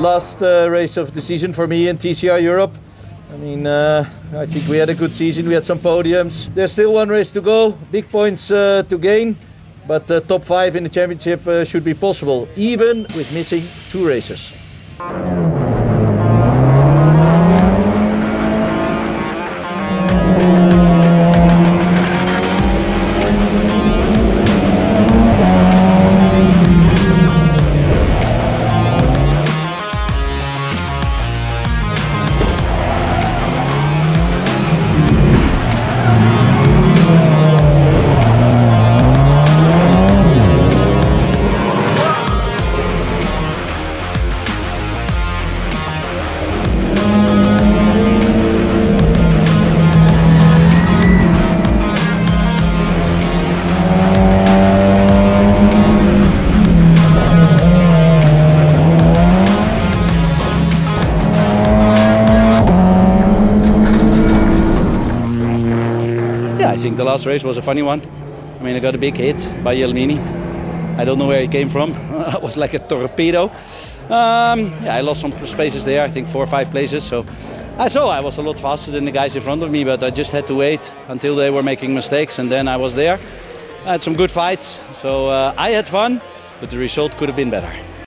Last uh, race of the season for me in TCR Europe. I mean, uh, I think we had a good season. We had some podiums. There's still one race to go. Big points uh, to gain, but uh, top five in the championship uh, should be possible, even with missing two races. Yeah, I think the last race was a funny one. I mean, I got a big hit by Jelmini. I don't know where he came from. it was like a torpedo. Um, yeah, I lost some spaces there. I think four or five places. So I saw I was a lot faster than the guys in front of me, but I just had to wait until they were making mistakes, and then I was there. I had some good fights, so uh, I had fun, but the result could have been better.